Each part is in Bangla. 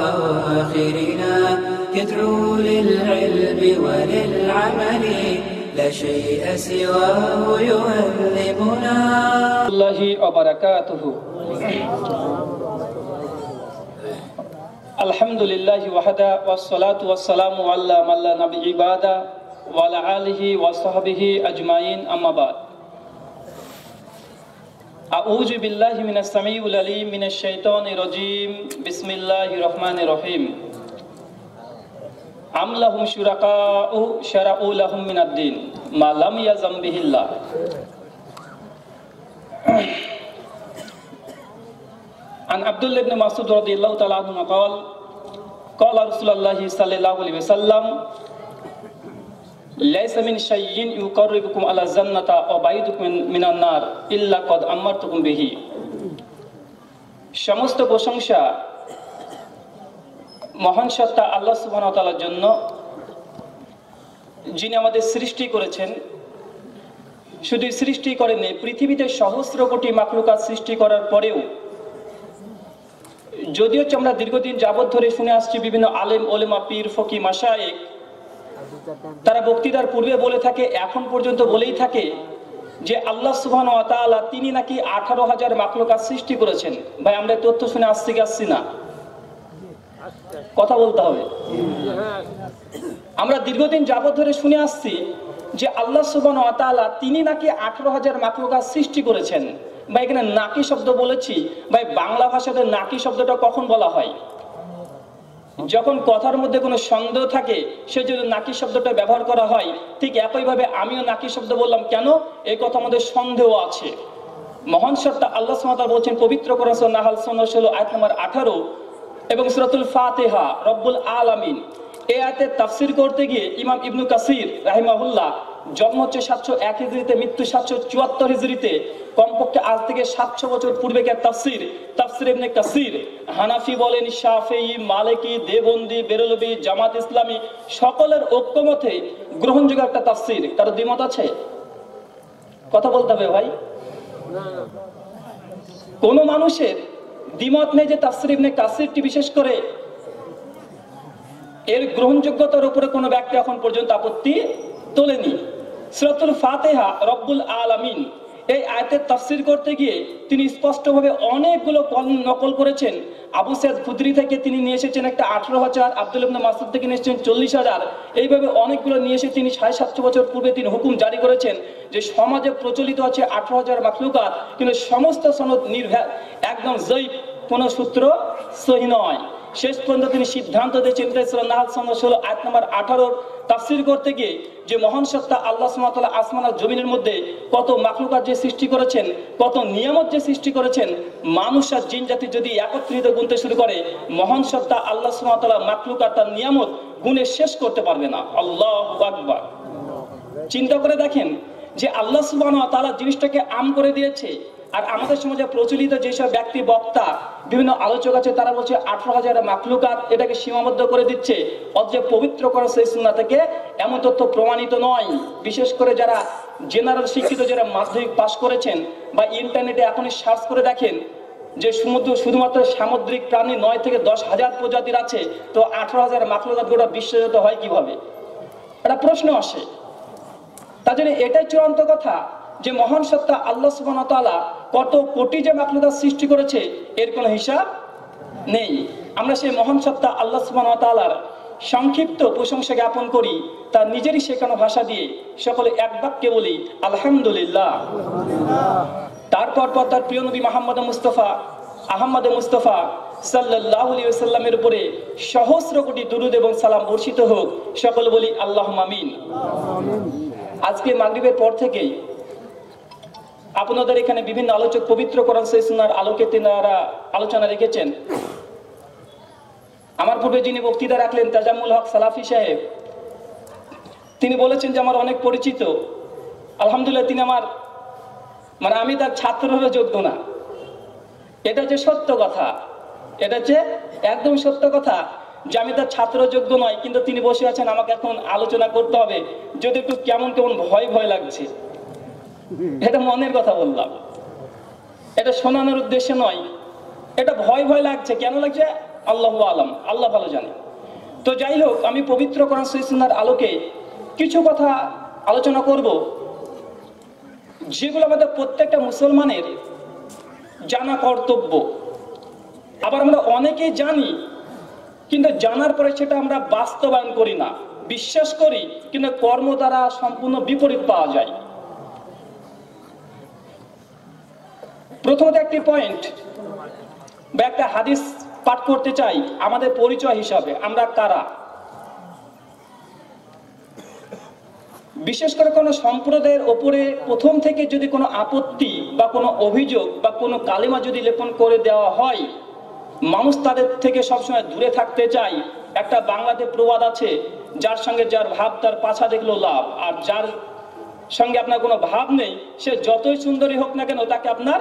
وآخرنا. يدعو للعلم وللعمل لا شيء سواه يهذبنا الله وبركاته. الحمد لله وحده والصلاة والسلام على من لا نبي بعده وعلى آله وصحبه أجمعين أما بعد. أعوذ بالله من السميع العليم من الشيطان الرجيم بسم الله الرحمن الرحيم أم لهم شركاء شرعوا لهم من الدين ما لم يزم به الله عن عبد الله بن مسعود رضي الله تعالى عنه قال قال رسول الله صلى الله عليه وسلم ليس من شيء يقربكم على الجنة وبعيدكم من النار إلا قد أمرتكم به সমস্ত প্রশংসা মহান সত্তা আল্লাহ সুবহান তাআলার জন্য যিনি আমাদের সৃষ্টি করেছেন শুধু সৃষ্টি করেননি পৃথিবীতে সহস্র কোটি মাকলুকাত সৃষ্টি করার পরেও যদিও হচ্ছে আমরা দীর্ঘদিন যাবৎ ধরে শুনে আসছি বিভিন্ন আলেম ওলেমা পীর ফকি মাসায়েক তারা বক্তৃতার পূর্বে বলে থাকে, এখন পর্যন্ত বলেই থাকে যে আল্লাহ সুবহান ওয়া তিনি নাকি আঠারো হাজার মাকলুকাত সৃষ্টি করেছেন। ভাই, আমরা তথ্য শুনে আসছি আসছি না। কথা বলতে হবে। আমরা দীর্ঘদিন যাবৎ ধরে শুনে আসছি যে আল্লাহ সুবান তিনি নাকি আঠারো হাজার মাকলুকাত সৃষ্টি করেছেন। বা এখানে নাকি শব্দ বলেছি। ভাই, বাংলা ভাষাতে নাকি শব্দটা কখন বলা হয়? যখন কথার মধ্যে কোনো সন্দেহ থাকে সে জন্য নাকি শব্দটা ব্যবহার করা হয়। ঠিক একইভাবে আমিও নাকি শব্দ বললাম, কেন? এই কথা আমাদের সন্দেহ আছে। মহান সত্তা আল্লাহ সামাতা বলছেন, পবিত্র কোরআন নাহাল সোনা হলো আয়াত নম্বর আঠারো এবং সুরাতুল ফাতেহা, রব্বুল আলামিন। এই আয়াতের তাফসির করতে গিয়ে ইমাম ইবনু কাসির রাহিমাহুল্লাহ জন্ম হচ্ছে সাতশো এক হিজড়িতে, মৃত্যু সাতশো চুয়াত্তর হিজড়িতে। কমপক্ষে আজ থেকে সাতশো বছর পূর্বেকার তাফসির? তাফসির ইবনে কাসির। হানাফি বলেন শাফেই মালিকি, দেবন্দি, বেরলবি, জামাত ইসলামী সকলের ঐক্যমতে গ্রহণযোগ্য একটা তাফসির। কারও দ্বিমত আছে? কথা বলতে হবে ভাই। কোন মানুষের দ্বিমত নেই যে তাফসির ইবনে কাসিরটি বিশেষ করে। এর গ্রহণযোগ্যতার উপরে কোনো ব্যক্তি এখন পর্যন্ত আপত্তি তোলেনি সিরাতুল ফাতেহা রব্বুল আলামিন এই আয়তের তাফসির করতে গিয়ে তিনি স্পষ্টভাবে অনেকগুলো নকল করেছেন। আবু সাইদ খুদরি থেকে তিনি নিয়ে এসেছেন একটা আঠারো হাজার, আব্দুল ইবনে মাসুদ থেকে নিয়ে এসেছেন চল্লিশ হাজার। এইভাবে অনেকগুলো নিয়ে এসে তিনি সাড়ে সাতশো বছর পূর্বে তিনি হুকুম জারি করেছেন যে সমাজে প্রচলিত আছে আঠারো হাজার মাখলুকাত, কিন্তু সমস্ত সনদ নির্ভর একদম জৈব, কোনো সূত্র সহি নয়। শেষ পর্যন্ত তিনি সিদ্ধান্ত দিয়েছেন ষোলো, আয়াত নম্বর আঠারোর তাফসির করতে গিয়ে যে মহান সত্তা আল্লাহ সুমাতাল্লাহ আসমান আর জমিনের মধ্যে কত মাখলুকাত যে সৃষ্টি করেছেন, কত নিয়ামত যে সৃষ্টি করেছেন, মানুষ আর জিন জাতি যদি একত্রিত গুনতে শুরু করে, মহান সত্তা আল্লাহ সুমাতাল্লাহ মাখলুকাত তার নিয়ামত গুণে শেষ করতে পারবে না। আল্লাহ চিন্তা করে দেখেন যে আল্লাহ সুবাহ তালা জিনিসটাকে আম করে দিয়েছে আর আমাদের সমাজে প্রচলিত যেসব ব্যক্তি, বক্তা, বিভিন্ন আলোচক আছে, তারা বলছে আঠারো হাজার মাকলুকাত এটাকে সীমাবদ্ধ করে দিচ্ছে। অথচ পবিত্র করা সেই সুন্না থেকে এমন তথ্য প্রমাণিত নয়। বিশেষ করে যারা জেনারেল শিক্ষিত, যারা মাধ্যমিক পাশ করেছেন বা ইন্টারনেটে এখনই সার্চ করে দেখেন যে সমুদ্র শুধুমাত্র সামুদ্রিক প্রাণী নয় থেকে দশ হাজার প্রজাতির আছে, তো আঠারো হাজার মাকলুকাত গোটা বিশ্বজাত হয় কীভাবে? একটা প্রশ্ন আসে। তার জন্য এটাই চূড়ান্ত কথা। যে মহান সত্তা আল্লাহ সুবাহতালা কত কোটি যে মাকলুকাত সৃষ্টি করেছে, এর কোনো হিসাব নেই। আমরা সেই মহান সত্তা আল্লাহ সুবাহতালার সংক্ষিপ্ত প্রশংসা জ্ঞাপন করি তার নিজেরই শেখানো ভাষা দিয়ে সকলে এক বাক্যে বলি, আলহামদুলিল্লাহ। তারপর পর তার প্রিয় নবী মাহমদ মুস্তফা আহমদ মুস্তফা সাল্লাহ সাল্লামের উপরে সহস্র কোটি দুরুদ এবং সালাম বর্ষিত হোক, সকল বলি আল্লাহ মামিন আজকে মাগরিবের পর থেকেই আপনাদের এখানে বিভিন্ন আলোচক পবিত্র কোরআন সৈসুনার আলোকে তেনারা আলোচনা রেখেছেন। আমার পূর্বে যিনি বক্তৃতা রাখলেন তাজামুল হক সালাফি সাহেব, তিনি বলেছেন যে আমার অনেক পরিচিত। আলহামদুলিল্লাহ তিনি আমার মানে আমি তার ছাত্র হলে যোগ্য না। এটা যে সত্য কথা, এটা যে একদম সত্য কথা যে আমি তার ছাত্র যোগ্য নয়, কিন্তু তিনি বসে আছেন, আমাকে এখন আলোচনা করতে হবে। যদি একটু কেমন কেমন ভয় ভয় লাগছে। এটা মনের কথা বললাম। এটা শোনানোর উদ্দেশ্যে নয়। এটা ভয় ভয় লাগছে। কেন লাগছে? আল্লাহ আলম। আল্লাহ ভালো জানে। তো যাই হোক, আমি পবিত্র কোরআন সহিসুন্নার আলোকে কিছু কথা আলোচনা করব, যেগুলো আমাদের প্রত্যেকটা মুসলমানের জানা কর্তব্য। আবার আমরা অনেকেই জানি, কিন্তু জানার পরে সেটা আমরা বাস্তবায়ন করি না। বিশ্বাস করি, কিন্তু কর্ম দ্বারা সম্পূর্ণ বিপরীত পাওয়া যায়। প্রথমত একটি পয়েন্ট বা একটা হাদিস পাঠ করতে চাই, আমাদের পরিচয় হিসাবে, আমরা কারা? বিশেষ করে কোনো সম্প্রদায়ের ওপরে প্রথম থেকে যদি কোনো আপত্তি, বা কোনো অভিযোগ, বা কোনো কালিমা যদি লেপন করে দেওয়া হয়, মানুষ তাদের থেকে সবসময় দূরে থাকতে চায়। একটা বাংলাতে প্রবাদ আছে, যার সঙ্গে যার ভাব, তার পাছা দেখল লাভ। আর যার সঙ্গে আপনার কোনো ভাব নেই, সে যতই সুন্দরী হোক না কেন, তাকে আপনার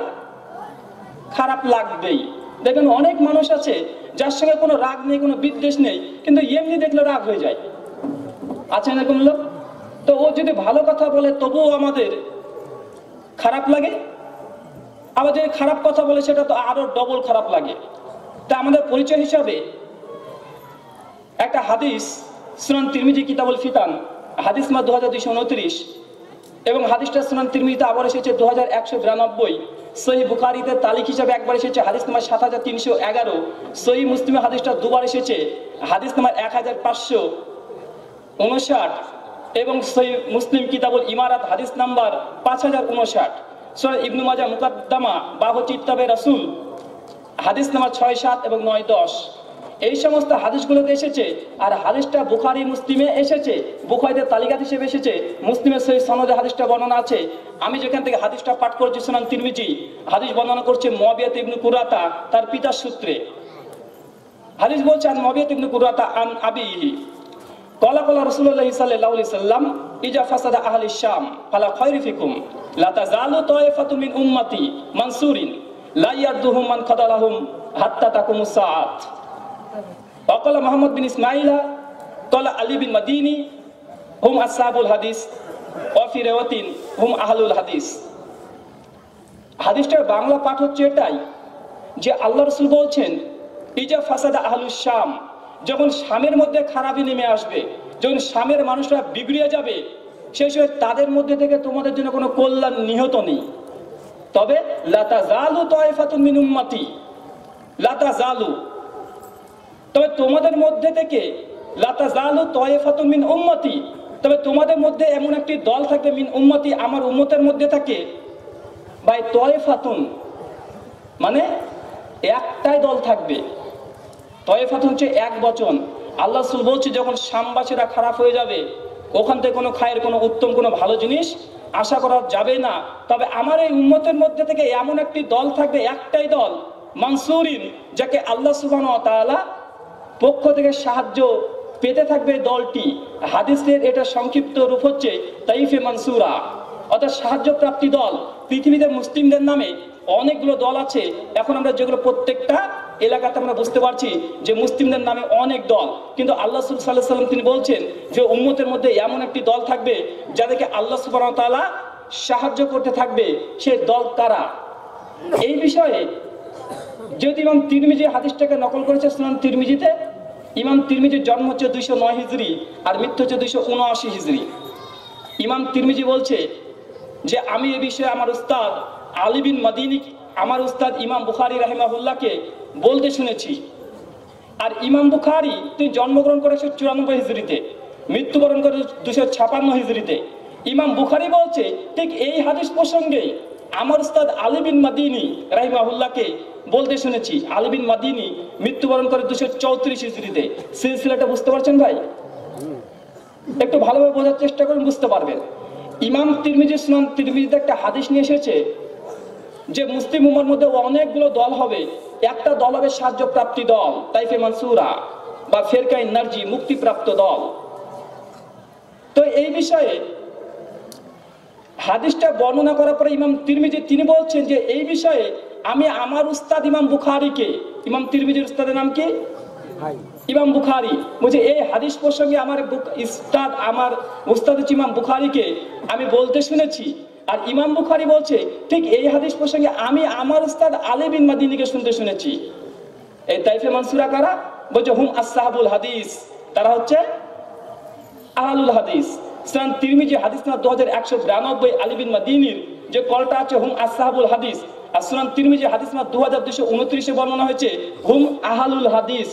খারাপ লাগবেই। দেখেন, অনেক মানুষ আছে যার সঙ্গে কোনো রাগ নেই, কোনো বিদ্বেষ নেই, কিন্তু এমনি দেখলে রাগ হয়ে যায়। আছে কোন লোক? তো ও যদি ভালো কথা বলে, তবুও আমাদের খারাপ লাগে? আবার যদি খারাপ কথা বলে, সেটা তো আরও ডবল খারাপ লাগে। তা আমাদের পরিচয় হিসাবে একটা হাদিস, সুনান তিরমিজি, কিতাবুল ফিতান, হাদিস মা দু হাজার দুইশো উনত্রিশ। এবং হাদিসটা সুনান তিরমিজিতে আবার এসেছে দু হাজার একশো বিরানব্বই। সহি বুখারিতে তালিক হিসাবে একবার এসেছে হাদিস নাম্বার সাত হাজার তিনশো এগারো। সহি মুসলিমে হাদিসটা দুবার এসেছে, হাদিস নাম্বার এক হাজার পাঁচশো উনষাট। এবং সহি মুসলিম কিতাবুল ইমারাত হাদিস নাম্বার পাঁচ হাজার উনষাট। সর ইবনু মাজা মুকাদ্দামা বাহু চিত্তাবে রাসুল, হাদিস নাম্বার ছয় সাত এবং নয় দশ। এই সমস্ত হাদিসগুলোতে এসেছে, আর হাদিসটা বুখারি, মুসলিমে এসেছে, বুখারিতে তালিকা হিসেবে এসেছে মুসলিমের সেই সনদে হাদিসটা বর্ণনা আছে। আমি যেখান থেকে হাদিসটা পাঠ করছি শোনান তিরমিজি, হাদিস বর্ণনা করছে মবিয়াত ইবনু কুরাতা, তার পিতার সূত্রে। হাদিস বলছে, আন মবিয়াত ইবনু কুরাতা আন আবিহি। কলা কলা রসুল্লাহ সাল্লাহ সাল্লাম, ইজা ফাসাদা আহলি শাম, ফালা খয়রি ফিকুম, লা তাজালু তায়ফাতু মিন উম্মতি মানসুরিন, লা ইয়ারদুহুম মান খাদালাহুম হাত্তা তাকুমুস অকল মোহাম্মদ বিন ইসমাইলা, তলা আলী বিন মাদিনী, হুম আসাবুল হাদিস অফিরেওয়াতিন হুম আহলুল হাদিস। হাদিসটার বাংলা পাঠ হচ্ছে এটাই যে আল্লাহ রসুল বলছেন, ইজা ফাসাদা আহলুস শাম যখন শামের মধ্যে খারাপই নেমে আসবে, যখন শামের মানুষরা বিগড়িয়ে যাবে, সেই সময় তাদের মধ্যে থেকে তোমাদের জন্য কোনো কল্যাণ নিহত নেই। তবে লাতা জালু তয়ফাতুন মিন উম্মতি লাতা জালু তবে তোমাদের মধ্যে থেকে লাতা জালু তয়ফাতুন মিন উম্মতি। তবে তোমাদের মধ্যে এমন একটি দল থাকবে মিন উম্মতি, আমার উম্মতের মধ্যে থাকে। বাই তয়ফাতুন মানে একটাই দল থাকবে। তয়ফাত হচ্ছে এক বচন। আল্লাহ সুল বলছে, যখন শামবাসীরা খারাপ হয়ে যাবে, ওখান থেকে কোনো খায়ের, কোনো উত্তম, কোনো ভালো জিনিস আশা করা যাবে না। তবে আমার এই উন্মতের মধ্যে থেকে এমন একটি দল থাকবে, একটাই দল, মানসুরিন, যাকে আল্লাহ তাআলা পক্ষ থেকে সাহায্য পেতে থাকবে দলটি। হাদিসের এটা সংক্ষিপ্ত রূপ হচ্ছে তাইফে মানসুরা। অর্থাৎ সাহায্য প্রাপ্তি দল। পৃথিবীতে মুসলিমদের নামে অনেকগুলো দল আছে। এখন আমরা যেগুলো প্রত্যেকটা এলাকাতে আমরা বুঝতে পারছি যে মুসলিমদের নামে অনেক দল। কিন্তু আল্লাহ সাল্লাহ সাল্লাম তিনি বলছেন যে উম্মতের মধ্যে এমন একটি দল থাকবে যাদেরকে আল্লাহ সুবাহ তাআলা সাহায্য করতে থাকবে। সে দল কারা? এই বিষয়ে যেহেতু ইমাম তিরমিজি হাদিসটাকে নকল করেছে সুনান তিরমিজিতে ইমাম তিরমিজির জন্ম হচ্ছে দুইশো নয় হিজড়ি আর মৃত্যু হচ্ছে দুইশো উনআশি হিজড়ি ইমাম তিরমিজি বলছে যে, আমি এ বিষয়ে আমার উস্তাদ আলী বিন মাদিনী, আমার উস্তাদ ইমাম বুখারি রাহিমাহুল্লাহকে বলতে শুনেছি। আর ইমাম বুখারি, তিনি জন্মগ্রহণ করেছে চুরানব্বই হিজড়িতে মৃত্যুবরণ করে দুশো ছাপান্ন হিজড়িতে ইমাম বুখারি বলছে, ঠিক এই হাদিস প্রসঙ্গে আমার উস্তাদ আলিবিন মাদিনী রাহিমাহুল্লাহকে বলতে শুনেছি আলিবিন মাদিনী মৃত্যুবরণ করে দুশো চৌত্রিশ হিজড়িতে। সিলসিলাটা বুঝতে পারছেন ভাই? একটু ভালোভাবে বোঝার চেষ্টা করুন, বুঝতে পারবেন। ইমাম তিরমিজি সুনান তিরমিজিতে একটা হাদিস নিয়ে এসেছে যে মুসলিম উমার মধ্যে অনেকগুলো দল হবে, একটা দল হবে সাহায্য প্রাপ্তি দল, তাইফে মানসুরা বা ফেরকাই নার্জি, মুক্তিপ্রাপ্ত দল। তো এই বিষয়ে হাদিসটা বর্ণনা করার পরে ইমাম তিরমিজি তিনি বলছেন যে এই বিষয়ে আমি আমার উস্তাদ ইমাম বুখারিকে ইমাম তিরমিজির উস্তাদের নাম কি? ইমাম বুখারি। বলছে এই হাদিস প্রসঙ্গে আমার বুক- উস্তাদ আমার উস্তাদ ইমাম বুখারিকে আমি বলতে শুনেছি। আর ইমাম বুখারি বলছে ঠিক এই হাদিস প্রসঙ্গে আমি আমার উস্তাদ আলী বিন মাদিনীকে শুনতে শুনেছি। এই তাইফে মানসুরা কারা? বলছে হুম আসহাবুল হাদিস। তারা হচ্ছে আহলুল হাদিস। সুনান তিরমিজি হাদিস না দু হাজার একশো বিরানব্বই আলিবিন মাদিনীর যে কলটা আছে হুম আসহাবুল হাদিস। আর সুনান তিরমিজি হাদিস না দু হাজার দুশো উনত্রিশে বর্ণনা হয়েছে, হুম আহালুল হাদিস।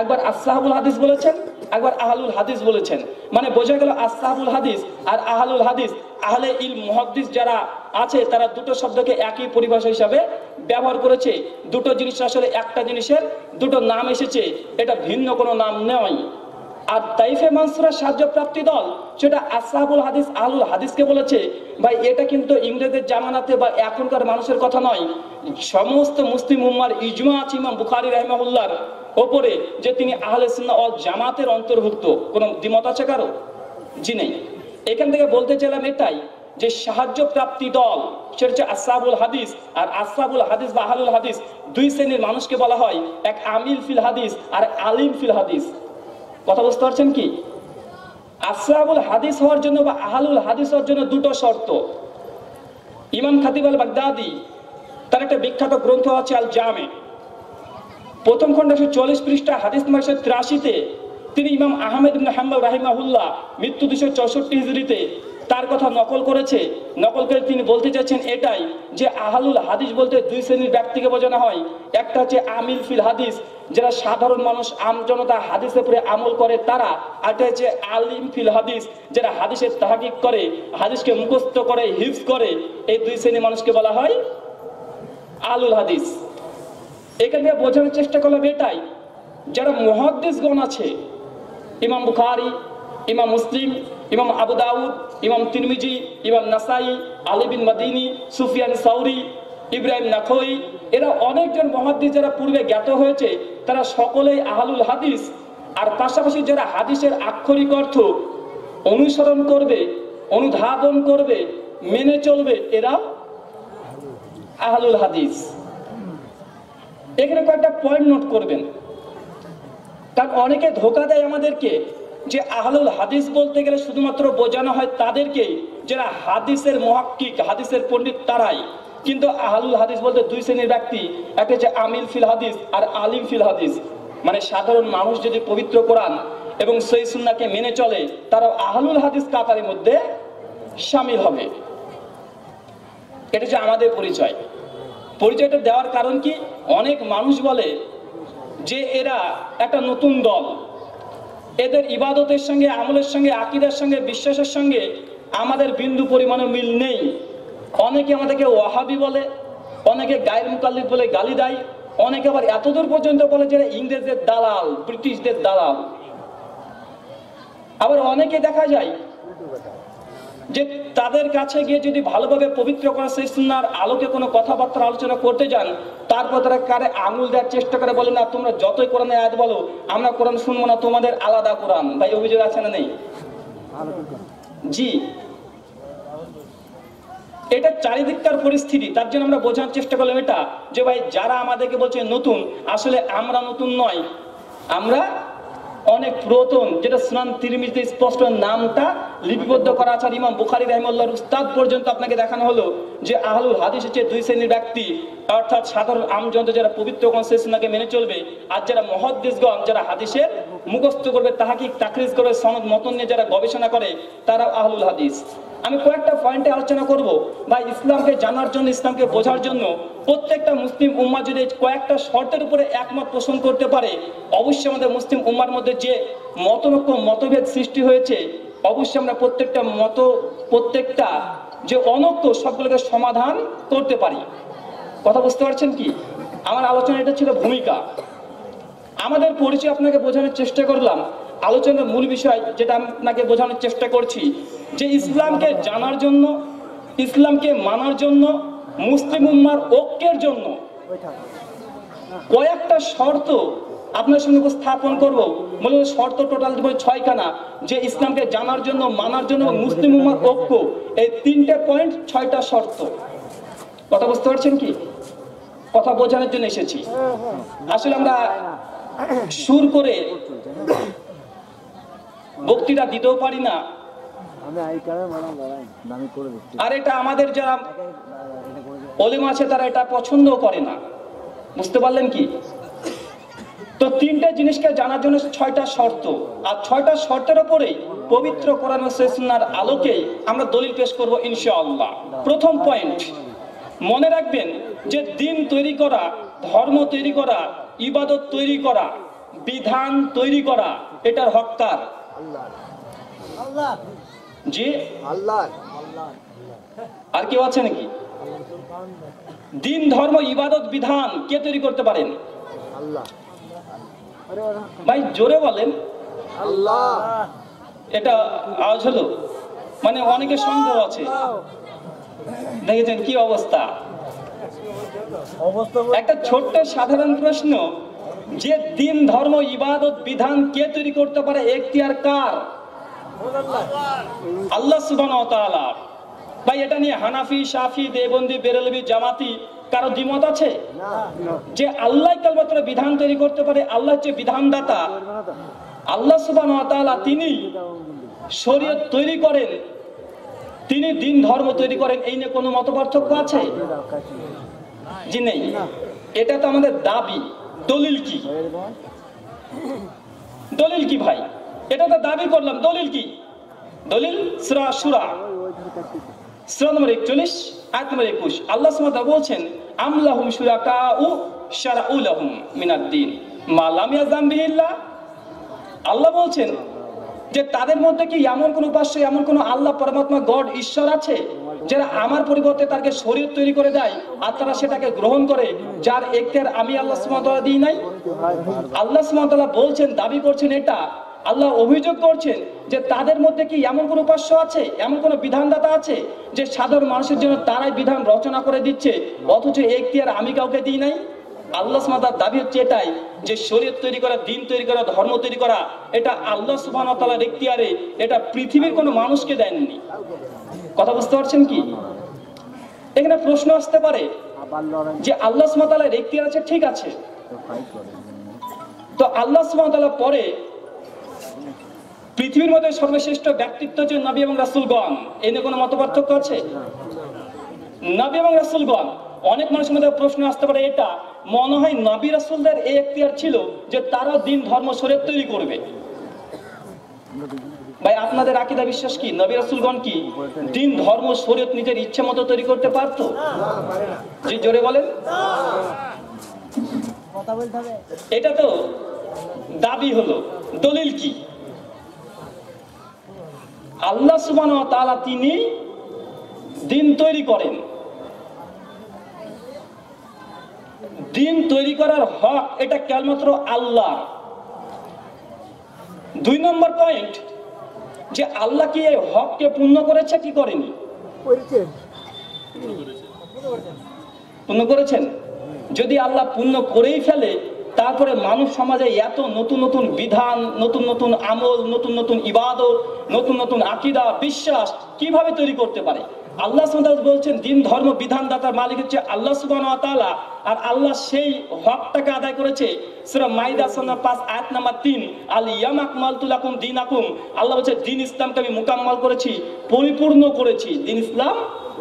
একবার আসহাবুল হাদিস বলেছেন, একবার আহলুল হাদিস বলেছেন। মানে বোঝা গেল আসহাবুল হাদিস আর আহলুল হাদিস, আহলে ইল মুহাদ্দিস যারা আছে, তারা দুটো শব্দকে একই পরিভাষা হিসাবে ব্যবহার করেছে। দুটো জিনিস আসলে একটা জিনিসের, দুটো নাম এসেছে। এটা ভিন্ন কোনো নাম নয়। আর তাইফে মানসুরা সাহায্য প্রাপ্তি দল, সেটা আসাহাবুল হাদিস আলুল হাদিসকে বলেছে, ভাই, এটা কিন্তু ইংরেজের জামানাতে বা এখনকার মানুষের কথা নয়। সমস্ত মুসলিম উম্মার ইজমা আছে ইমাম বুখারি রহমাউল্লাহর ওপরে, যে তিনি আহলে ওয়াল জামাতের অন্তর্ভুক্ত। কোন দ্বিমত আছে কারও? জি নেই। এখান থেকে বলতে চাইলাম এটাই, যে সাহায্য প্রাপ্তি দল, সেটা হচ্ছে আসাবুল হাদিস, আর আসাবুল হাদিস বা আহলুল হাদিস দুই শ্রেণির মানুষকে বলা হয়, এক আমিল ফিল হাদিস আর আলিম ফিল হাদিস। কথা বুঝতে পারছেন কি? আসরাবুল হাদিস হওয়ার জন্য বা আহালুল হাদিস হওয়ার জন্য দুটো শর্ত। ইমাম খাতিব আল বাগদাদি তার একটা বিখ্যাত গ্রন্থ আছে আল জামে প্রথম খণ্ড একশো চল্লিশ পৃষ্ঠা, হাদিস নম্বর একশো তিরাশিতে তিনি ইমাম আহমেদ হাম্বাল রাহিমাহুল্লাহ মৃত্যু দুশো চৌষট্টি হিজড়িতে তার কথা নকল করেছে। নকল করে তিনি বলতে চাইছেন এটাই যে আহালুল হাদিস বলতে দুই শ্রেণির ব্যক্তিকে বোঝানো হয়। একটা হচ্ছে আমিল ফিল হাদিস যারা সাধারণ মানুষ, আম জনতা হাদিসের উপরে আমল করে তারা। আর একটা হচ্ছে আলিম ফিল হাদিস যারা হাদিসের তাহাকিক করে, হাদিসকে মুখস্থ করে, হিফজ করে। এই দুই শ্রেণির মানুষকে বলা হয় আলুল হাদিস। এখান থেকে বোঝানোর চেষ্টা করলাম এটাই, যারা মহাদ্দেশগণ আছে, ইমাম বুখারি, ইমাম মুসলিম ইমাম আবু দাউদ, ইমাম তিরমিজি, ইমাম নাসাই, আলী বিন মাদিনী, সুফিয়ান সাউরি, ইব্রাহিম নাখই, এরা অনেকজন মহাদ্দিস যারা পূর্বে জ্ঞাত হয়েছে, তারা সকলেই আহলুল হাদিস। আর পাশাপাশি যারা হাদিসের আক্ষরিক অর্থ অনুসরণ করবে, অনুধাবন করবে, মেনে চলবে, এরা আহলুল হাদিস। এখানে কয়েকটা পয়েন্ট নোট করবেন। কারণ অনেকে ধোকা দেয় আমাদেরকে। যে আহলুল হাদিস বলতে গেলে শুধুমাত্র বোঝানো হয় তাদেরকেই, যারা হাদিসের মহাক্কিক, হাদিসের পণ্ডিত তারাই। কিন্তু আহলুল হাদিস বলতে দুই শ্রেণির ব্যক্তি, একটা হচ্ছে আমিল ফিল হাদিস আর আলিম ফিল হাদিস। মানে সাধারণ মানুষ যদি পবিত্র কোরআন এবং সেই সুন্নাকে মেনে চলে তারা আহলুল হাদিস কাতারের মধ্যে সামিল হবে। এটা হচ্ছে আমাদের পরিচয়। পরিচয়টা দেওয়ার কারণ কি? অনেক মানুষ বলে যে এরা একটা নতুন দল। এদের ইবাদতের সঙ্গে, আমলের সঙ্গে, আকিদার সঙ্গে, বিশ্বাসের সঙ্গে আমাদের বিন্দু পরিমাণে মিল নেই। অনেকে আমাদেরকে ওয়াহাবি বলে, অনেকে গায়ের মুকাল্লিদ বলে গালি দেয়, অনেকে আবার এতদূর পর্যন্ত বলে যে ইংরেজদের দালাল, ব্রিটিশদের দালাল। আবার অনেকে দেখা যায় যে তাদের কাছে গিয়ে যদি ভালোভাবে পবিত্র করা সেই সুন্নার আলোকে কোনো কথাবার্তা আলোচনা করতে যান, তারপর তারা কারে আঙুল দেওয়ার চেষ্টা করে বলে, না, তোমরা যতই কোরআনে আয়াত বলো, আমরা কোরআন শুনব না, তোমাদের আলাদা কোরআন। ভাই, অভিযোগ আছে না নেই? জি। এটা চারিদিককার পরিস্থিতি, তার জন্য আমরা বোঝানোর চেষ্টা করলাম এটা, যে ভাই, যারা আমাদেরকে বলছে নতুন, আসলে আমরা নতুন নয়, আমরা অনেক পুরাতন, যেটা সুনান তিরমিজিতে স্পষ্ট নামটা লিপিবদ্ধ করা আছে। ইমাম বুখারি রহমুল্লাহর উস্তাদ পর্যন্ত আপনাকে দেখানো হলো যে আহলুল হাদিস হচ্ছে দুই শ্রেণির ব্যক্তি। অর্থাৎ সাধারণ আমজনতা যারা পবিত্র কনসেসনাকে মেনে চলবে আর যারা মহাদ্দেশগণ যারা হাদিসের মুখস্থ করবে, তাহাকি তাকরিজ করবে, সনদ মতন নিয়ে যারা গবেষণা করে তারা আহলুল হাদিস। আমি কয়েকটা পয়েন্টে আলোচনা করব। বা ইসলামকে জানার জন্য, ইসলামকে বোঝার জন্য প্রত্যেকটা মুসলিম উম্মা যদি কয়েকটা শর্তের উপরে একমত পোষণ করতে পারে, অবশ্যই আমাদের মুসলিম উম্মার মধ্যে যে মতনৈক্য, মতভেদ সৃষ্টি হয়েছে, অবশ্যই আমরা প্রত্যেকটা মত, প্রত্যেকটা যে অনৈক্য সবগুলোকে সমাধান করতে পারি। কথা বুঝতে পারছেন কি? আমার আলোচনা এটা ছিল ভূমিকা। আমাদের পরিচয় আপনাকে বোঝানোর চেষ্টা করলাম। আলোচনার মূল বিষয় যেটা আপনাকে বোঝানোর চেষ্টা করছি, যে ইসলামকে জানার জন্য, ইসলামকে মানার জন্য, মুসলিম উম্মার ঐক্যের জন্য কয়েকটা শর্ত আপনার সঙ্গে উপস্থাপন করব। মূলত শর্ত টোটাল ছয়খানা, যে ইসলামকে জানার জন্য, মানার জন্য মুসলিম উম্মার ঐক্য। এই তিনটে পয়েন্ট, ছয়টা শর্ত। কথা বুঝতে পারছেন কি? কথা বোঝানোর জন্য এসেছি। আসলে আমরা সুর করে বক্তৃতা দিতেও পারি না। আর এটা আমাদের যারা অলিম আছে তারা এটা পছন্দও করে না। বুঝতে পারলেন কি? তো তিনটা জিনিসকে জানার জন্য ছয়টা শর্ত। আর ছয়টা শর্তের ওপরেই পবিত্র কোরআন ও সুন্নাহর আলোকে আমরা দলিল পেশ করব ইনশাআল্লাহ। প্রথম পয়েন্ট মনে রাখবেন যে দিন তৈরি করা ধর্ম তৈরি করা ইবাদত তৈরি করা বিধান তৈরি করা এটার হককার আল্লাহ। জি? আল্লাহ। আর কেউ আছে নাকি? দিন ধর্ম ইবাদত বিধান কে তৈরি করতে পারেন? আল্লাহ। ভাই জোরে বলেন। আল্লাহ। এটা আওয়াজ হলো? মানে অনেকে সন্দেহ আছে। দেখেছেন কি অবস্থা? অবস্থা একটা ছোট্ট সাধারণ প্রশ্ন যে দিন ধর্ম ইবাদত বিধান কে তৈরি করতে পারে এখতিয়ার কার? আল্লাহ সুবান ভাই, এটা নিয়ে হানাফি, শাফি দেবন্দি বেরেলবি, জামাতি, কারও দ্বিমত আছে? যে আল্লাহ কেবলমাত্র বিধান তৈরি করতে পারে, আল্লাহ হচ্ছে বিধানদাতা। আল্লাহ সুবান তিনি শরীয়ত তৈরি করেন, তিনি দিন ধর্ম তৈরি করেন, এই নিয়ে কোনো মত পার্থক্য আছে? জি নেই। এটা তো আমাদের দাবি। দলিল কি? দলিল কি ভাই? এটা তো দাবি করলাম, দলিল কি? দলিল সুরা সুরা। সুরা নম্বর একচল্লিশ, আয়াত নম্বর একুশ। আল্লাহ সুমাতা বলছেন আমলাহুম শুরাকা উ শারাউলাহুম মিনাদ্দিন মা লাম ইয়াজাম বিহিল্লাহ। আল্লাহ বলছেন যে তাদের মধ্যে কি এমন কোন উপাস্য, এমন কোন আল্লাহ, পরমাত্মা, গড, ঈশ্বর আছে, যারা আমার পরিবর্তে তাকে শরীর তৈরি করে দেয় আর তারা সেটাকে গ্রহণ করে, যার এখতিয়ার আমি আল্লাহ সুমাতলা দিই নাই? আল্লাহ সুমাতলা বলছেন, দাবি করছেন এটা। আল্লাহ অভিযোগ করছেন যে তাদের মধ্যে কি এমন কোন উপাস্য আছে, এমন কোন বিধানদাতা আছে, যে সাধারণ মানুষের জন্য তারাই বিধান রচনা করে দিচ্ছে, অথচ এখতিয়ার আমি কাউকে দিই নাই? আল্লাহ সুমাতার দাবি হচ্ছে এটাই যে শরীর তৈরি করা, দিন তৈরি করা, ধর্ম তৈরি করা, এটা আল্লাহ সুবাহ তালার এখতিয়ারে এটা পৃথিবীর কোনো মানুষকে দেননি। কথা বুঝতে পারছেন কি? এখানে প্রশ্ন আসতে পারে যে আল্লাহ সুমাতালার এখতিয়ার আছে, ঠিক আছে। তো আল্লাহ সুমাতালা পরে পৃথিবীর মধ্যে সর্বশ্রেষ্ঠ ব্যক্তিত্ব যে নবী এবং রাসুলগণ। এই নিয়ে কোনো মত পার্থক্য আছে? নবী এবং রাসুলগণ। অনেক মানুষের মধ্যে প্রশ্ন আসতে পারে এটা মনে হয় নবী রাসুলদের এই এখতিয়ার ছিল যে তারা দিন ধর্ম শরীর তৈরি করবে। ভাই আপনাদের আকিদা বিশ্বাস কি? নবী রাসুলগণ কি দিন ধর্ম শরীয়ত নিজের ইচ্ছে মতো তৈরি করতে পারতো? জি জোরে বলেন। এটা তো দাবি হলো। দলিল কি? আল্লাহ সুবান তিনি দিন তৈরি করেন। দিন তৈরি করার হক এটা কেবলমাত্র আল্লাহ। দুই নম্বর পয়েন্ট যে আল্লাহ কি এই হককে পূর্ণ করেছে কি করেনি? পূর্ণ করেছেন? যদি আল্লাহ পূর্ণ করেই ফেলে তারপরে মানুষ সমাজে এত নতুন নতুন বিধান নতুন নতুন আমল নতুন নতুন ইবাদত নতুন নতুন আকিদা বিশ্বাস কীভাবে তৈরি করতে পারে? আল্লাহ বলছেন, দিন, ধর্ম বিধানদাতার মালিক হচ্ছে আল্লাহ সুবহানাহু আর আল্লাহ সেই হকটাকে আদায় করেছে সেটা মাইদা, সূরা 5 আয়াত নাম্বার তিন, আল দিন আকুম আল্লাহ বলছে, দিন ইসলামকে আমি মোকাম্মাল করেছি, পরিপূর্ণ করেছি। দিন ইসলাম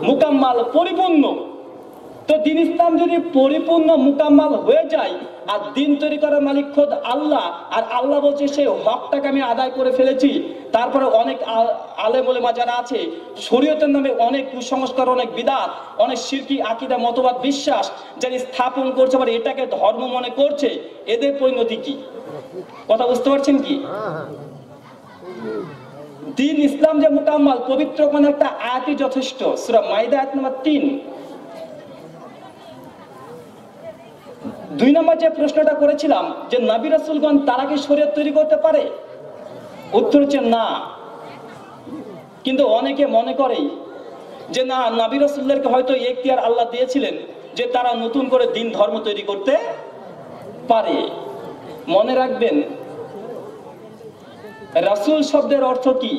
মোকাম্মাল, পরিপূর্ণ। তো দিন ইসলাম যদি পরিপূর্ণ মুকাম্মাল হয়ে যায়, আর দিন তৈরি করার মালিক খোদ আল্লাহ, আর আল্লাহ বলছে সে হকটাকে আমি আদায় করে ফেলেছি। তারপরে অনেক আ- আলেম ওলেমা যারা আছে, শরীয়তের নামে অনেক কুসংস্কার, অনেক বিদাত, অনেক শিরকি আকিদা, মতবাদ, বিশ্বাস যারা স্থাপন করছে, আবার এটাকে ধর্ম মনে করছে, এদের পরিণতি কি? কথা বুঝতে পারছেন কি? দিন ইসলাম যে মুকাম্মাল, পবিত্র কোন একটা আয়াতই যথেষ্ট, সুরা মাইদা আয়াত নম্বর তিন। দুই নম্বর যে প্রশ্নটা করেছিলাম যে নবী রাসুলগণ তারা কি শরীয়ত তৈরি করতে পারে? উত্তর হচ্ছে না। কিন্তু অনেকে মনে করে যে না, নবী রাসুলদেরকে হয়তো এখতিয়ার আল্লাহ দিয়েছিলেন যে তারা নতুন করে দিন ধর্ম তৈরি করতে পারে। মনে রাখবেন, রাসূল শব্দের অর্থ কি?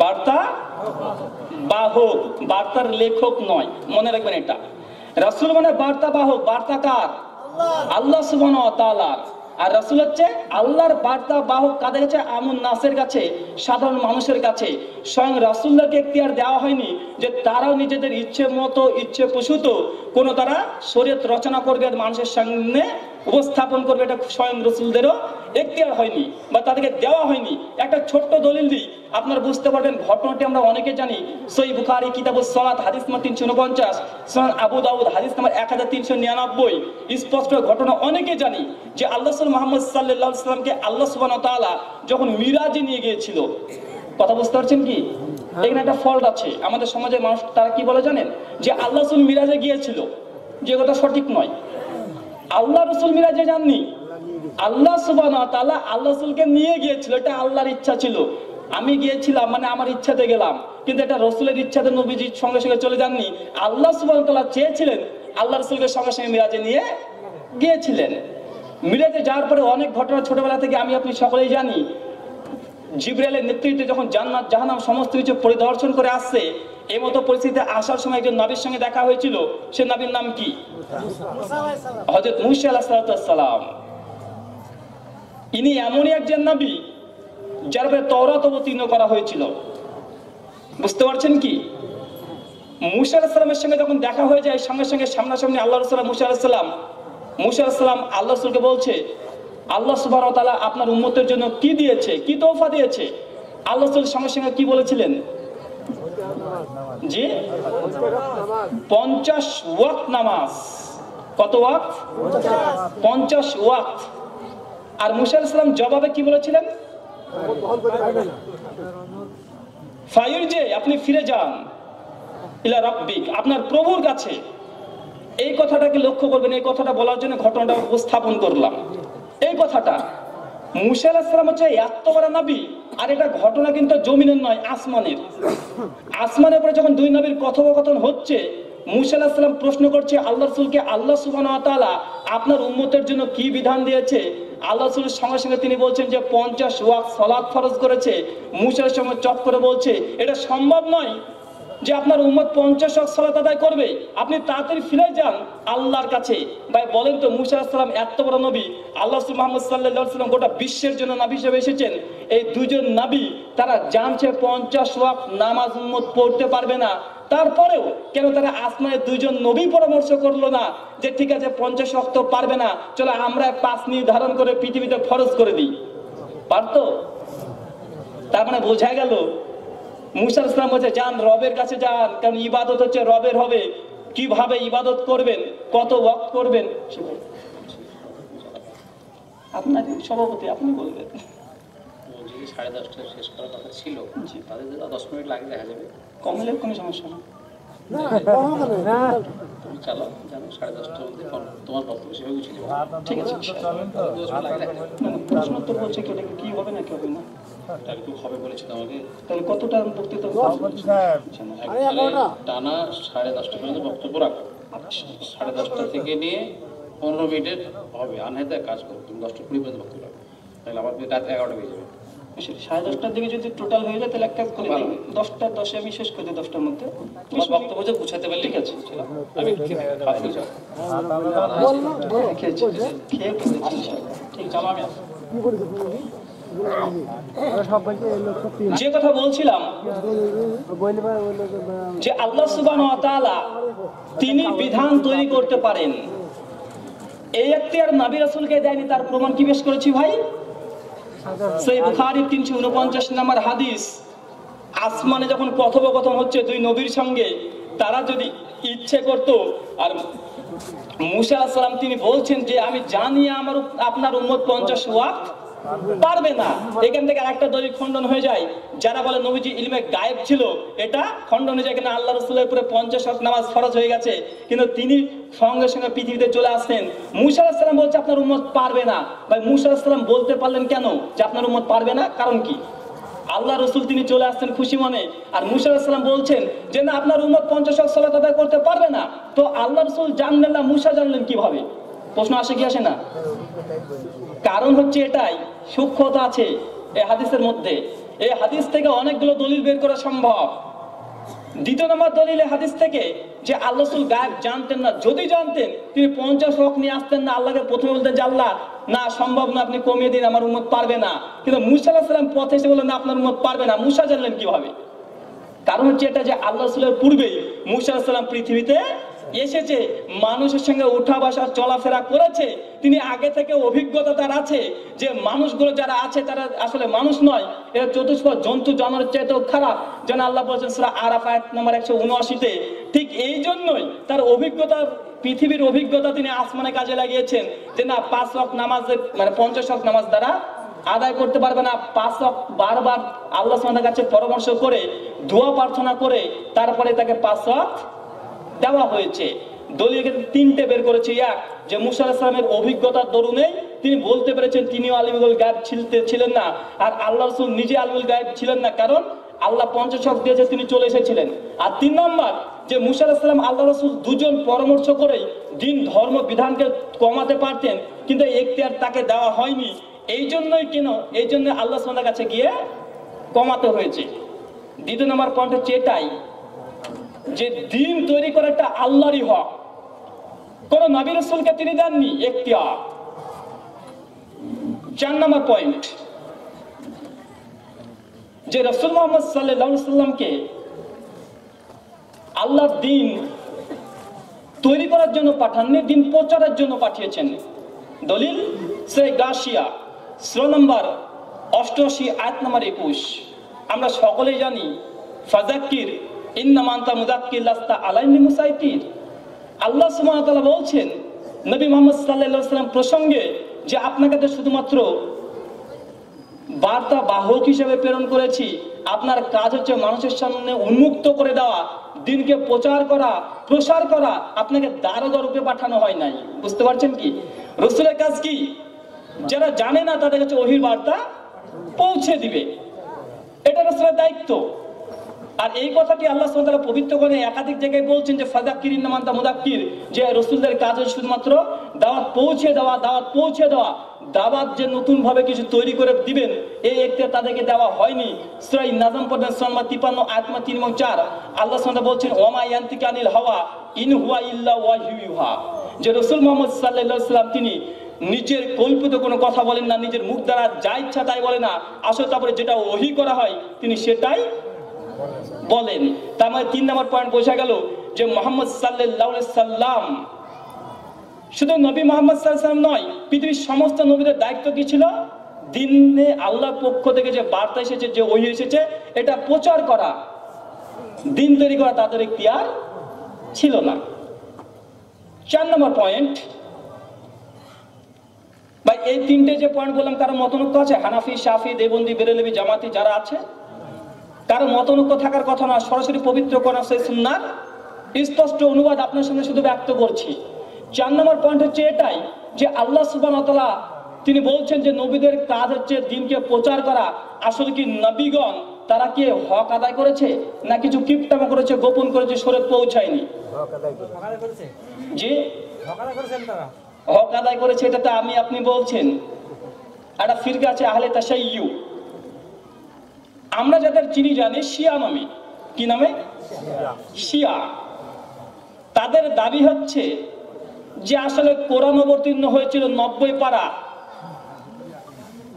বার্তা বাহক বার্তার লেখক নয়। মনে রাখবেন এটা। রাসূল মানে বার্তা বাহক। আল্লাহ। তাআলা। আর রাসূল হচ্ছে আল্লাহর বার্তা বাহক কাদের কাছে? আমুন নাসের কাছে সাধারণ মানুষের কাছে। স্বয়ং রাসূলকে এখতিয়ার দেওয়া হয়নি যে তারাও নিজেদের ইচ্ছে মতো ইচ্ছে প্রসূত কোনো তারা শরীয়ত রচনা করবে মানুষের সামনে উপস্থাপন করবে এটা স্বয়ং রসুলদেরও এখতিয়ার হয়নি বা তাদেরকে দেওয়া হয়নি। একটা ছোট্ট দলিল দিই আপনারা বুঝতে পারবেন ঘটনাটি আমরা অনেকে জানি। সই বুখারি কিতাবুস সালাত হাদিস নাম্বার তিনশো উনপঞ্চাশ সুনান আবু দাউদ হাদিস নাম্বার এক হাজার তিনশো নিরানব্বই। স্পষ্ট ঘটনা অনেকে জানি যে আল্লাহ মোহাম্মদ সাল্লাহ সাল্লামকে আল্লাহ সুবান তাআলা যখন মিরাজে নিয়ে গিয়েছিল। কথা বুঝতে পারছেন কি? এখানে একটা ফল্ট আছে। আমাদের সমাজের মানুষ তারা কি বলে জানেন? যে আল্লাহ মিরাজে গিয়েছিল। যে কথা সঠিক নয়। আল্লাহ রসুল মিরাজে যাননি। আল্লাহ সুবাহ তাআলা আল্লাহ রসুলকে নিয়ে গিয়েছিল, এটা আল্লাহর ইচ্ছা ছিল। আমি গিয়েছিলাম মানে আমার ইচ্ছাতে গেলাম, কিন্তু এটা রসুলের ইচ্ছাতে নবীজির সঙ্গে সঙ্গে চলে যাননি। আল্লাহ সুবাহ তালা চেয়েছিলেন, আল্লাহ রসুলকে সঙ্গে সঙ্গে মিরাজে নিয়ে গিয়েছিলেন। মিরাজে যাওয়ার পরে অনেক ঘটনা ছোটবেলা থেকে আমি আপনি সকলেই জানি। জিব্রাইলের নেতৃত্বে যখন জান্নাত জাহান্নাম সমস্ত কিছু পরিদর্শন করে আসছে এই মতো পরিস্থিতিতে আসার সময় একজন নবীর সঙ্গে দেখা হয়েছিল। সে নবীর নাম কি? হজরত মুসা আলাহ ইনি এমনই একজন নবী, যার উপরে তওরাত অবতীর্ণ করা হয়েছিল। বুঝতে পারছেন কি? মুসা আলাহ সাল্লামের সঙ্গে যখন দেখা হয়ে যায়, সঙ্গে সঙ্গে সামনাসামনি আল্লাহ রসুল্লাহ মুসা আলাহ সাল্লাম মুসা আলাহ সাল্লাম আল্লাহ রসুলকে বলছে, আল্লাহ সুবাহ তাআলা আপনার উম্মতের জন্য কি দিয়েছে? কি তোফা দিয়েছে? আল্লাহ রসুল সঙ্গে সঙ্গে কি বলেছিলেন? জি? পঞ্চাশ ওয়াক্ত নামাজ। কত ওয়াক্ত? পঞ্চাশ ওয়াক্ত। আর মুসা আলাইহিস সালাম জবাবে কি বলেছিলেন? ফায়ুর যে, আপনি ফিরে যান ইলা রব্বিক, আপনার প্রভুর কাছে। এই কথাটাকে লক্ষ্য করবেন, এই কথাটা বলার জন্য ঘটনাটা উপস্থাপন করলাম। এই কথাটা মুসা আলাহিসাম হচ্ছে এত বড় নবী। আর এটা ঘটনা কিন্তু জমিনের নয়, আসমানের। আসমানের পরে যখন দুই নবীর কথোপকথন হচ্ছে, মুসা আলাহিসাম প্রশ্ন করছে, আল্লাহ রসুলকে আল্লাহ সুবান আপনার উম্মতের জন্য কি বিধান দিয়েছে? আল্লাহ রসুলের সঙ্গে সঙ্গে তিনি বলছেন যে, পঞ্চাশ ওয়াক সলাদ ফরজ করেছে। মুসার সঙ্গে চট করে বলছে, এটা সম্ভব নয়। যে আপনার উম্মত পঞ্চাশ ওয়াক্ত সালাত আদায় করবে, আপনি তাড়াতাড়ি ফিরে যান আল্লাহর কাছে। ভাই, বলেন তো মুসা সালাম এত বড় নবী। আল্লাহ মোহাম্মদ সাল্লাহ সাল্লাম গোটা বিশ্বের জন্য নবী হিসেবে এসেছেন। এই দুজন নবী, তারা জানছে পঞ্চাশ ওয়াক্ত নামাজ উম্মত পড়তে পারবে না। তারপরেও কেন তারা আসমানের দুজন নবী পরামর্শ করল না যে ঠিক আছে পঞ্চাশ ওয়াক্ত পারবে না, চলো আমরা পাঁচ নির্ধারণ করে পৃথিবীতে ফরজ করে দিই। পারতো? তার মানে বোঝা গেল মুসা ইসলাম বলছে যান রবের কাছে যান কারণ ইবাদত হচ্ছে রবের হবে। কীভাবে ইবাদত করবেন? কত ওয়াক্ত করবেন? আপনার সভাপতি আপনি বলবেন। বলছি যে সাড়ে দশটায় শেষ করার কথা ছিল। তাদের দশ মিনিট লাগে দেখা যাবে। কোনো সমস্যা না। তুমি চালাও জানো সাড়ে দশটার মধ্যে তোমার বক্তব্য সেভাবে গুছিয়ে ঠিক আছে বলছে কি হবে না কি হবে না? একটু হবে বলেছে তোমাকে তাহলে কতটা বক্তৃতা আচ্ছা, টানা সাড়ে দশটা পর্যন্ত বক্তব্য রাখো সাড়ে দশটা থেকে নিয়ে পনেরো মিনিটের হবে আনহেতে কাজ করো তুমি দশটা কুড়ি পর্যন্ত বক্তব্য রাখো তাহলে আবার রাত এগারোটা বেজে যাবে সাড়ে দশটার দিকে যদি টোটাল হয়ে যায় তাহলে একটা করে ভালো। দশটা দশে আমি শেষ করে দিই দশটার মধ্যে তোমার বক্তব্য যে গুছাতে পারলে ঠিক আছে আমি খেয়ে। ঠিক চলো আমি আসি। যে কথা বলছিলাম, যে আল্লাহ সুবহান তিনি বিধান তৈরি করতে পারেন। এই এখতিয়ার নবী রাসূলকে দেয়নি, তার প্রমাণ কি পেশ করেছি ভাই? সেই বুখারীর তিনশো উনপঞ্চাশ নম্বর হাদিস, আসমানে যখন কথোপকথন হচ্ছে দুই নবীর সঙ্গে, তারা যদি ইচ্ছে করত, আর মুসা সালাম তিনি বলছেন যে, আমি জানি আমার আপনার উম্মত পঞ্চাশ ওয়াক্ত পারবে না। এখান থেকে আরেকটা দলিল খণ্ডন হয়ে যায়। যারা বলে নবীজি ইলমে গায়েব ছিল, এটা খণ্ডন হয়ে যায় কিনা আল্লাহ রসুলের উপরে পঞ্চাশ নামাজ ফরজ হয়ে গেছে। কিন্তু তিনি সঙ্গে সঙ্গে পৃথিবীতে চলে আসছেন মুসা সালাম বলছে, আপনার উম্মত পারবে না। ভাই, মুসা সালাম বলতে পারলেন কেন যে আপনার উম্মত পারবে না? কারণ কি? আল্লাহ রসুল তিনি চলে আসতেন খুশি মনে। আর মুসা সালাম বলছেন যে, না, আপনার উম্মত পঞ্চাশ সালাত আদায় করতে পারবে না। তো আল্লাহ রসুল জানলেন না, মুসা জানলেন কীভাবে? প্রশ্ন আসে কি আসে না? কারণ হচ্ছে এটাই, সূক্ষ্মতা আছে এই হাদিসের মধ্যে। এই হাদিস থেকে অনেকগুলো দলিল বের করা সম্ভব। দ্বিতীয় নম্বর দলিল হাদিস থেকে যে আল্লাহ রসুল গায়েব জানতেন না, যদি জানতেন, তিনি পঞ্চাশ হক নিয়ে আসতেন না, আল্লাহকে প্রথমে বলতেন যে, আল্লাহ, না, সম্ভব না, আপনি কমিয়ে দিন, আমার উম্মত পারবে না। কিন্তু মুসা সাল্লাম পথে এসে বললেন, না, আপনার উম্মত পারবে না। মুসা জানলেন কীভাবে? কারণ হচ্ছে এটা যে আল্লাহ পূর্বেই মুসা আলাহ পৃথিবীতে এসেছে, মানুষের সঙ্গে উঠা বসা, চলাফেরা করেছে, তিনি আগে থেকে অভিজ্ঞতা তার আছে যে মানুষগুলো যারা আছে তারা আসলে মানুষ নয়। এরা চতুষ্প জন্তু জানোয়ারের চাইতেও খারাপ। যেন আল্লাহ বলছেন সেটা আরাফ আয়াত নম্বর একশো উনআশিতে, ঠিক এই জন্যই তার অভিজ্ঞতা, পৃথিবীর অভিজ্ঞতা তিনি আসমানে কাজে লাগিয়েছেন যে না, পাঁচ ওয়াক্ত নামাজ মানে পঞ্চাশ ওয়াক্ত নামাজ দ্বারা আদায় করতে পারবে না, পাঁচ ওয়াক্ত বারবার আল্লাহ কাছে পরামর্শ করে, দোয়া প্রার্থনা করে, তারপরে তাকে পাঁচ ওয়াক্ত দেওয়া হয়েছে। দলীয় তিনটে বের করেছে। এক, যে মুসা ইসলামের অভিজ্ঞতার দরুনেই তিনি বলতে পেরেছেন তিনিও আলিমুল গায়েব ছিলেন না। আর আল্লাহ রসুল নিজে আলিমুল গায়েব ছিলেন না, কারণ আল্লাহ পঞ্চশক দিয়েছে, তিনি চলে এসেছিলেন। আর তিন নম্বর, যে মুসা ইসলাম আল্লাহ রসুল দুজন পরামর্শ করেই দিন, ধর্ম, বিধানকে কমাতে পারতেন, কিন্তু এখতিয়ার তাকে দেওয়া হয়নি। এই জন্যই কেন? এই জন্য আল্লাহ সোনার কাছে গিয়ে কমাতে হয়েছে। দ্বিতীয় নম্বর পয়েন্ট হচ্ছে এটাই যে দিন তৈরি করা একটা আল্লাহরই হক। কোন নবী রসুলকে তিনি দেননি, এখতিয়ার। চার নম্বর পয়েন্ট। যে রসুল মোহাম্মদ সাল্লামকে আল্লাহ দিন তৈরি করার জন্য পাঠাননি, দিন প্রচারের জন্য পাঠিয়েছেন। দলিল সে গাশিয়া শ্লো নম্বর অষ্টআশি, আয়াত নম্বর একুশ। আমরা সকলেই জানি ফাজাক্কির ইন্নামান্তা মুদাক্কির লাস্তা আলাইনি মুসাইতির। আল্লাহ সুবহানাহু বলছেন, নবী মুহাম্মদ আলাইহি সাল্লাম প্রসঙ্গে যে আপনাকে তো শুধুমাত্র বার্তা বাহক হিসেবে প্রেরণ করেছি, আপনার কাজ হচ্ছে মানুষের সামনে উন্মুক্ত করে দেওয়া, দিনকে প্রচার করা, প্রসার করা, আপনাকে দারোগা রূপে পাঠানো হয় নাই। বুঝতে পারছেন কি? রসুলের কাজ কি? যারা জানে না তাদের কাছে ওহির বার্তা পৌঁছে দিবে। এটা রসুলের দায়িত্ব। আর এই কথাটি আল্লাহ সুবহানাহু পবিত্র করে একাধিক জায়গায় বলছেন যে ফাজাক্কির ইন্নামান্তা মুদাক্কির, যে রসুলদের কাজ শুধুমাত্র দাওয়াত পৌঁছে দেওয়া, দাওয়াত পৌঁছে দেওয়া, দাওয়াত যে নতুন ভাবে কিছু তৈরি করে দিবেন, এই একটি তাদেরকে দেওয়া হয়নি। সুরাই নাজম পড়বেন তিপান্ন আত্মা তিন এবং চার। আল্লাহ সুবহানাহু বলছেন ওমা ইয়ান্তিকা আনিল হাওয়া, ইন হুয়া ইল্লা ওয়াহয়ু ইউহা যে রসুল মোহাম্মদ আলাইহি সাল্লাম তিনি নিজের কল্পিত কোনো কথা বলেন না, নিজের মুখ দ্বারা যা ইচ্ছা তাই বলে না। আসলে তারপরে যেটা ওহি করা হয়, তিনি সেটাই বলেন। তার মানে তিন নম্বর পয়েন্ট বোঝা গেল যে মোহাম্মদ সাল্লাম শুধু নবী মোহাম্মদ সাল্লাম নয়, পৃথিবীর সমস্ত নবীদের দায়িত্ব কি ছিল? দিনে আল্লাহর পক্ষ থেকে যে বার্তা এসেছে, যে ওই এসেছে, এটা প্রচার করা। দিন তৈরি করা তাদের ইখতিয়ার ছিল না। চার নম্বর পয়েন্ট ভাই, এই তিনটে যে পয়েন্ট বললাম, কারও মতনৈক্য আছে? হানাফি, শাফি, দেবন্দি, বেরেলবি, জামাতি যারা আছে কারও মতনৈক্য থাকার কথা না সরাসরি পবিত্র করা সেই সুন্নার স্পষ্ট অনুবাদ আপনার সামনে শুধু ব্যক্ত করছি। চার নম্বর পয়েন্ট হচ্ছে এটাই যে আল্লাহ সুবান তিনি বলছেন যে নবীদের কাজ হচ্ছে দিনকে প্রচার করা। আসলে কি নবীগণ তারা কি হক আদায় করেছে না কিছু কিপটামো করেছে গোপন করেছে সরে পৌঁছায়নি? জি। হক আদায় করেছে এটা তো আমি আপনি বলছেন। একটা ফিরকা আছে আহলে তাসাইয়ু আমরা যাদের চিনি জানি, শিয়া নামে। কি নামে? শিয়া। তাদের দাবি হচ্ছে যে আসলে কোরআন অবতীর্ণ হয়েছিল নব্বই পারা।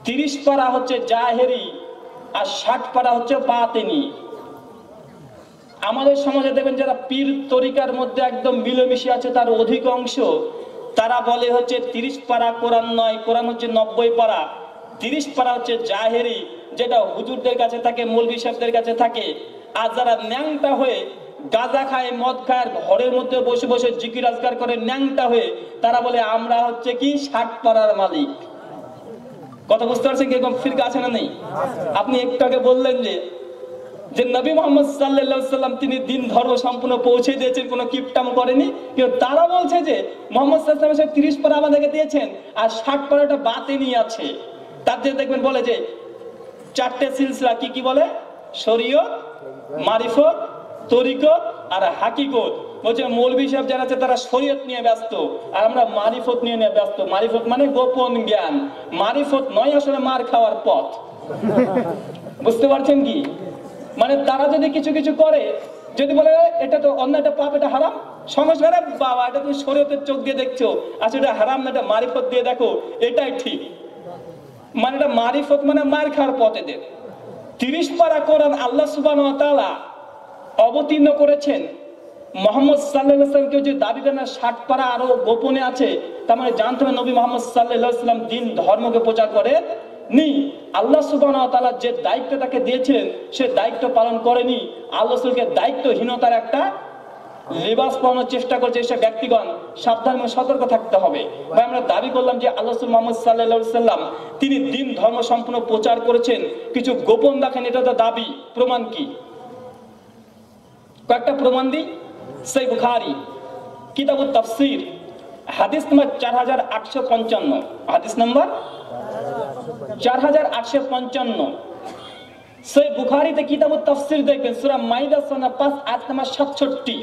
তিরিশ পারা হচ্ছে জাহেরি আর ষাট পারা হচ্ছে বাতেনি। আমাদের সমাজে দেখবেন যারা পীর তরিকার মধ্যে একদম মিলেমিশে আছে, তার অধিকাংশ তারা বলে হচ্ছে তিরিশ পারা কোরআন নয়, কোরআন হচ্ছে নব্বই পারা। তিরিশ পারা হচ্ছে জাহেরি যেটা হুজুরদের কাছে থাকে মৌলবি সাহেবদের কাছে থাকে, আর যারা ন্যাংটা হয়ে গাঁজা খায়, মদ খায়, ঘরের মধ্যে বসে বসে জিকির আজগার করে ন্যাংটা হয়ে, তারা বলে, আমরা হচ্ছে কি ষাট পাড়ার মালিক? কথা বুঝতে পারছেন কীরকম ফিরকা আছে না নেই? আপনি একটু আগে বললেন যে যে নবী মোহাম্মদ সাল্লাম তিনি দিন ধর্ম সম্পূর্ণ পৌঁছে দিয়েছেন, কোনো কিপটাম করেনি? কিন্তু তারা বলছে যে, মোহাম্মদ সাল্লাম তিরিশ পারা আমাদেরকে দিয়েছেন আর ষাট পারাটা বাতে নিয়ে আছে। তার যে দেখবেন বলে যে চারটে সিলসিলা কি কি বলে? শরীয়ত, মারিফত, তরিকত আর হাকিকত। বলছে মৌলবী সাহেব যারা আছে, তারা শরীয়ত নিয়ে ব্যস্ত। আর আমরা মারিফত নিয়ে নিয়ে ব্যস্ত। মারিফত মানে গোপন জ্ঞান। মারিফত নয় আসলে মার খাওয়ার পথ। বুঝতে পারছেন কি? মানে তারা যদি কিছু কিছু করে, যদি বলে, এটা তো অন্য একটা পাপ, এটা হারাম? সঙ্গে বাবা, এটা তুমি শরীয়তের চোখ দিয়ে দেখছ। আচ্ছা এটা হারাম না, এটা মারিফত দিয়ে দেখো। এটাই ঠিক। মানে এটা মারিফত মানে মার খাওয়ার পথে দেব তিরিশ পারা কোরআন আল্লাহ সুবান অবতীর্ণ করেছেন। মোহাম্মদ সাল্লাহামকে যে দাবি করেন ষাট পারা আরও গোপনে আছে, তার মানে জানতে হবে নবী মোহাম্মদ সাল্লাহাম দিন ধর্মকে প্রচার করে নি আল্লাহ সুবান যে দায়িত্ব তাকে দিয়েছিলেন, সে দায়িত্ব পালন করেনি। আল্লাহ দায়িত্বহীনতার একটা লেবাস পাওয়ানোর চেষ্টা করছে সে ব্যক্তিগণ, সাবধান এবং সতর্ক থাকতে হবে। ভাই, আমরা দাবি করলাম যে আল্লাহ মোহাম্মদ সাল্লাহ সাল্লাম তিনি দিন ধর্ম সম্পূর্ণ প্রচার করেছেন। কিছু গোপন রাখেন এটা তো দাবি। প্রমাণ কি? কয়েকটা প্রমাণ দিই। সেই বুখারি, কিতাবুত তাফসির, হাদিস নম্বর চার হাজার আটশো পঞ্চান্ন। হাদিস নম্বর চার হাজার আটশো পঞ্চান্ন। সেই বুখারিতে কিতাবুত তাফসির দেখবেন, সূরা মাইদা সোনা পাঁচ, আয়াত নম্বর সাতষট্টি।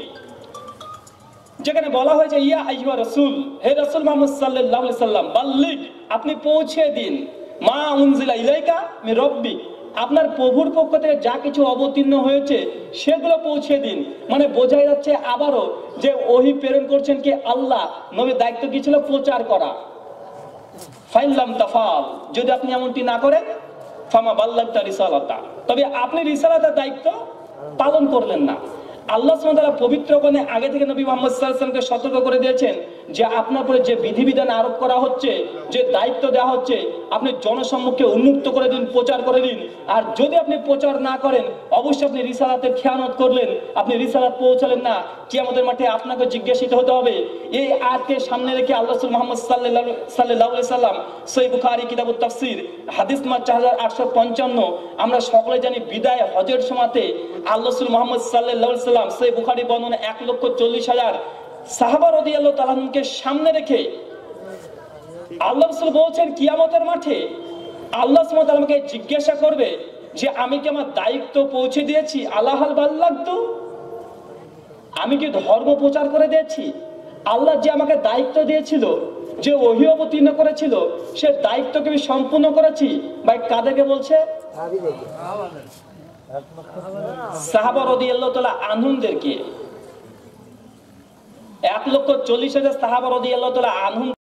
যেখানে বলা হয়েছে ইয়া আইয়ুহা রাসূল, হে রাসূল মুহাম্মদ আলাইহি সাল্লাম বাল্লিগ আপনি পৌঁছে দিন। মা উনজিলা ইলাইকা মির রব্বি, আপনার প্রভুর পক্ষ থেকে যা কিছু অবতীর্ণ হয়েছে, সেগুলো পৌঁছে দিন। মানে বোঝাই যাচ্ছে আবারও যে ওহি প্রেরণ করছেন কি আল্লাহ, নবীর দায়িত্ব কি ছিল? প্রচার করা। ফাইল্লাম তাফাল, যদি আপনি এমনটি না করেন, ফামা বাল্লাগতা রিসালাতা। তবে আপনি রিসালাতের দায়িত্ব পালন করলেন না। আল্লাহ সুবহানাহু পবিত্র কোণে আগে থেকে নবী মোহাম্মদ আলাইহি সতর্ক করে দিয়েছেন। যে আপনার উপরে যে বিধিবিধান আরোপ করা হচ্ছে, যে দায়িত্ব দেওয়া হচ্ছে, আপনি জনসম্মুখে উন্মুক্ত করে দিন, প্রচার করে দিন। আর যদি আপনি প্রচার না করেন, অবশ্যই আপনি রিসালাতের খেয়ানত করলেন, আপনি রিসালাত পৌঁছালেন না, কিয়ামতের মাঠে আপনাকে জিজ্ঞাসিত হতে হবে, এই আয়াতকে সামনে রেখে আল্লাহ মুহাম্মদ সাল্লাল্লাহু আলাইহি সাল্লাম সহিহ বুখারী কিতাবুত তাফসীর, হাদিস নম্বর 4855 আমরা সকলে জানি বিদায় হজের সময়তে আল্লাহ মুহাম্মদ সাল্লাল্লাহু সাল্লাম সহিহ বুখারী বর্ণনা 1 লক্ষ 40 হাজার সাহাবা রাদিয়াল্লাহু তাআলাকে সামনে রেখে আল্লাহ রাসূল বলছেন কিয়ামতের মাঠে আল্লাহ ওয়া আমাকে জিজ্ঞাসা করবে যে আমি কি আমার দায়িত্ব পৌঁছে দিয়েছি? আল্লাহাল বাল্লাগতু? আমি কি ধর্ম প্রচার করে দিয়েছি? আল্লাহ যে আমাকে দায়িত্ব দিয়েছিল যে ওহি অবতীর্ণ করেছিল সে দায়িত্বকে আমি সম্পূর্ণ করেছি? ভাই কাদেরকে বলছে? সাহাবা রদিয়াল্লাহ তাআলা আনহুমদেরকে। এক লক্ষ চল্লিশ হাজার সাহাবা আল্লাহ তালা আনহুম